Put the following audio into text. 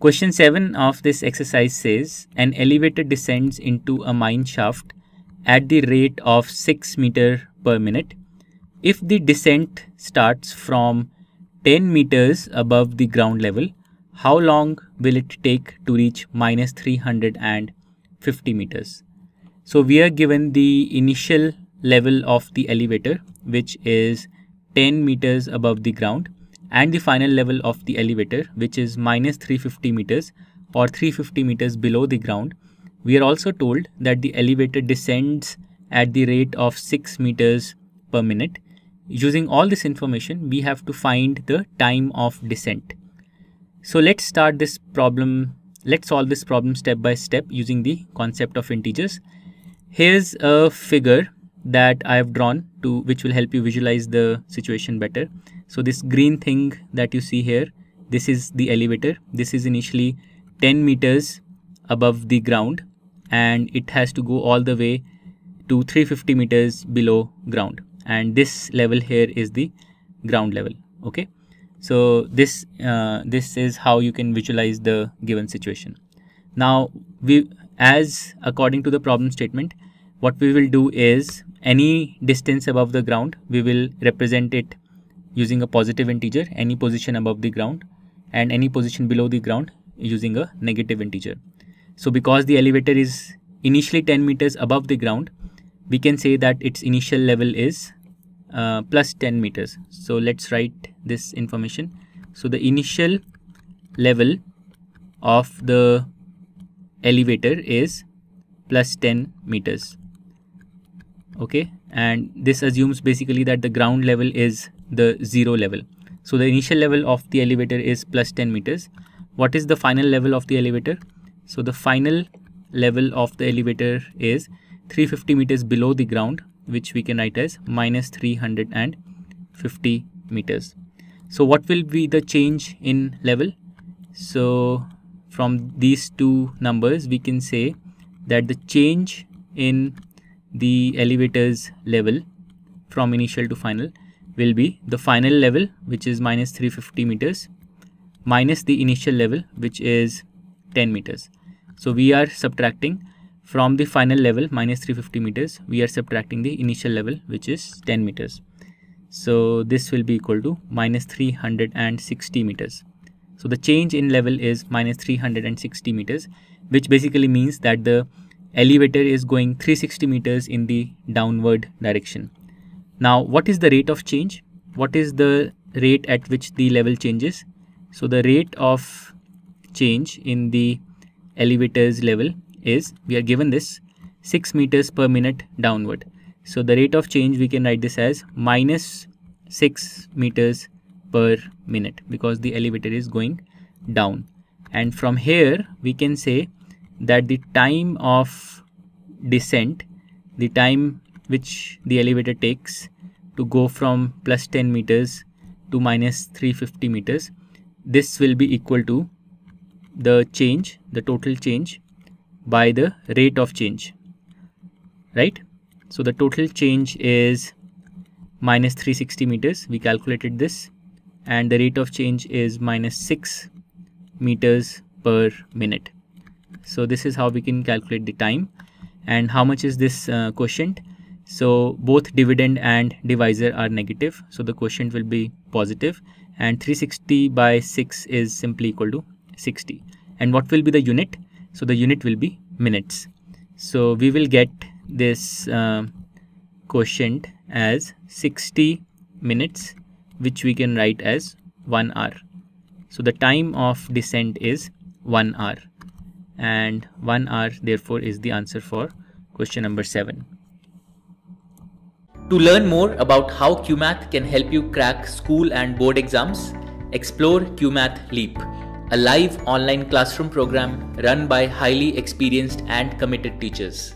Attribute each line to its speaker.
Speaker 1: Question 7 of this exercise says an elevator descends into a mine shaft at the rate of 6 meter per minute. If the descent starts from 10 meters above the ground level, how long will it take to reach minus 350 meters? So we are given the initial level of the elevator, which is 10 meters above the ground and the final level of the elevator which is minus 350 meters or 350 meters below the ground. We are also told that the elevator descends at the rate of 6 meters per minute. Using all this information, we have to find the time of descent. So let's start this problem. Let's solve this problem step by step using the concept of integers. Here's a figure that I have drawn to which will help you visualize the situation better. So this green thing that you see here, this is the elevator. This is initially 10 meters above the ground and it has to go all the way to 350 meters below ground and this level here is the ground level okay so this uh, this is how you can visualize the given situation now we as according to the problem statement what we will do is any distance above the ground we will represent it using a positive integer any position above the ground and any position below the ground using a negative integer. So because the elevator is initially 10 meters above the ground we can say that its initial level is uh, plus 10 meters. So let's write this information. So the initial level of the elevator is plus 10 meters okay? And this assumes basically that the ground level is the zero level. So the initial level of the elevator is plus 10 meters. What is the final level of the elevator? So the final level of the elevator is 350 meters below the ground which we can write as minus 350 meters. So what will be the change in level? So from these two numbers we can say that the change in the elevator's level from initial to final will be the final level which is minus 350 meters minus the initial level which is 10 meters. So we are subtracting from the final level minus 350 meters we are subtracting the initial level which is 10 meters. So this will be equal to minus 360 meters. So the change in level is minus 360 meters which basically means that the elevator is going 360 meters in the downward direction. Now, what is the rate of change? What is the rate at which the level changes? So the rate of change in the elevator's level is, we are given this 6 meters per minute downward. So the rate of change, we can write this as minus 6 meters per minute because the elevator is going down. And from here, we can say that the time of descent, the time which the elevator takes to go from plus 10 meters to minus 350 meters, this will be equal to the change, the total change by the rate of change, right? So the total change is minus 360 meters. We calculated this and the rate of change is minus 6 meters per minute so this is how we can calculate the time and how much is this uh, quotient. So both dividend and divisor are negative. So the quotient will be positive and 360 by 6 is simply equal to 60 and what will be the unit? So the unit will be minutes. So we will get this uh, quotient as 60 minutes which we can write as 1 hour. So the time of descent is 1 hour and 1 hour therefore is the answer for question number 7.
Speaker 2: To learn more about how Cuemath can help you crack school and board exams, explore Cuemath Leap, a live online classroom program run by highly experienced and committed teachers.